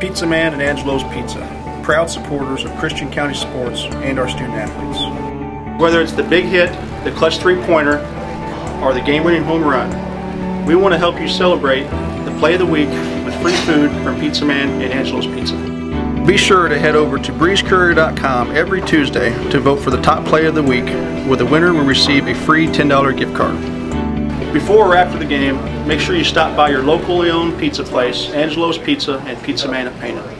Pizza Man and Angelo's Pizza, proud supporters of Christian County sports and our student athletes. Whether it's the big hit, the clutch three-pointer, or the game-winning home run, we want to help you celebrate the play of the week with free food from Pizza Man and Angelo's Pizza. Be sure to head over to breezecourier.com every Tuesday to vote for the top play of the week, where the winner will receive a free $10 gift card. Before or after the game, make sure you stop by your locally owned pizza place, Angelo's Pizza and Pizza Man at Pana.